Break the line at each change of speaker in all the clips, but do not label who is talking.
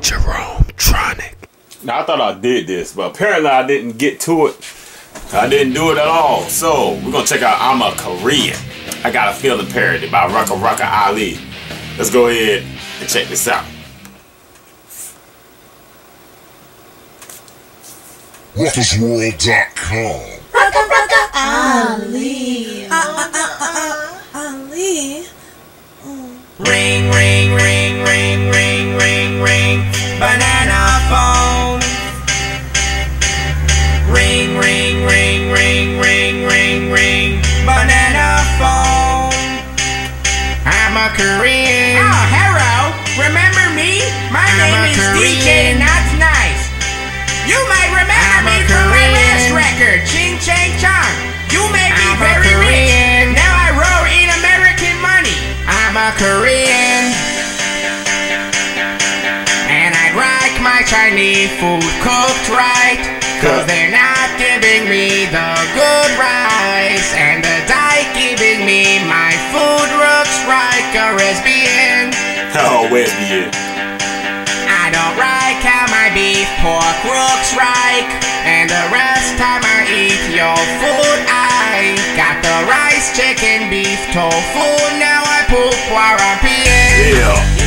Jerome Tronic. Now I thought I did this, but apparently I didn't get to it. I didn't do it at all. So we're gonna check out I'm a Korean. I got a feeling parody by Rucka Rucka Ali. Let's go ahead and check this out.
RuckusWorld.com.
Ali. Ali.
Ring, ring, ring, ring. Banana phone. Ring, ring, ring, ring, ring, ring, ring. Banana phone. I'm a Korean. Oh, hello. Remember me? My name is DJ Not Nice. You might remember me from my last record, Ching Chang Chong. You made me very rich. Now I roll in American money. I'm a Korean. Food cooked right. Cause they're not giving me the good rice. And the dike giving me my food looks like a lesbian.
Oh, the
I don't like how my beef pork looks right. And the rest time I eat your food, I got the rice, chicken, beef, tofu. Now I poop while I'm peeing.
Yeah.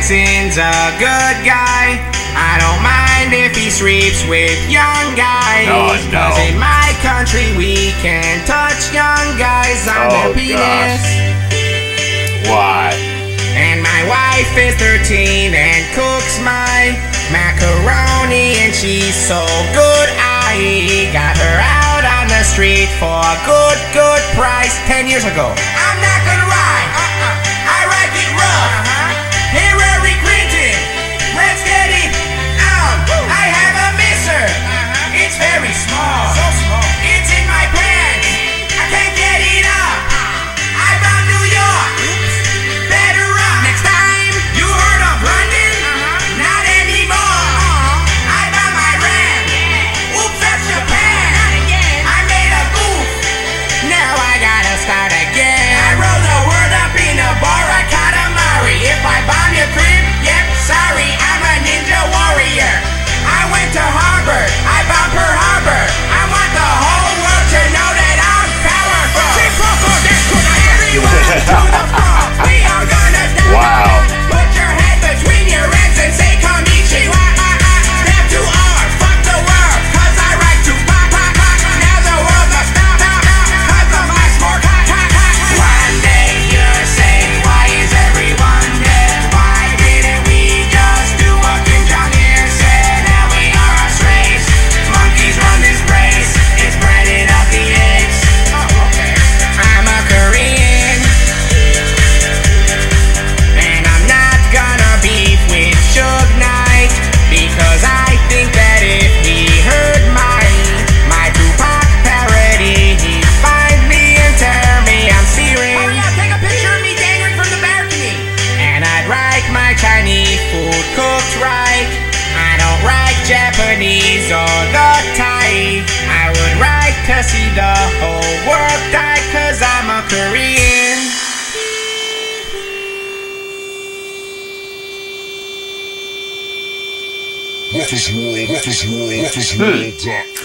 Jackson's a good guy. I don't mind if he sleeps with young guys.
Oh, no.
Cause in my country we can touch young guys on
Oh,
their penis.
Why?
And my wife is 13 and cooks my macaroni and she's so good I got her out on the street for a good, good price 10 years ago. I'm not gonna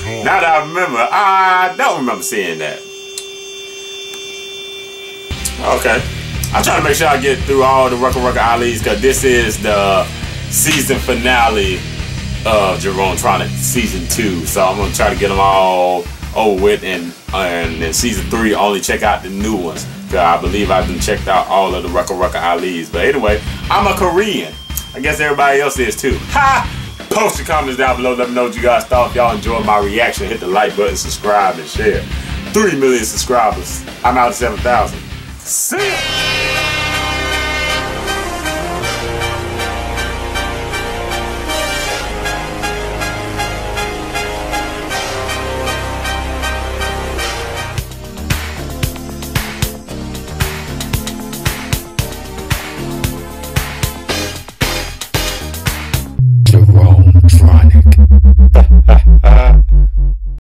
Hmm. Now
that I remember, I don't remember seeing that. Okay. I'm trying to make sure I get through all the Rucka Rucka Ali's because this is the season finale of JeromeTronic season two. So I'm gonna try to get them all over with and and in season three only check out the new ones. Cause I believe I've been checked out all of the Rucka Rucka Ali's. But anyway, I'm a Korean. I guess everybody else is too. Ha! Post your comments down below. Let me know what you guys thought. If y'all enjoyed my reaction, hit the like button, subscribe, and share. 3 million subscribers. I'm out of 7,000. See ya!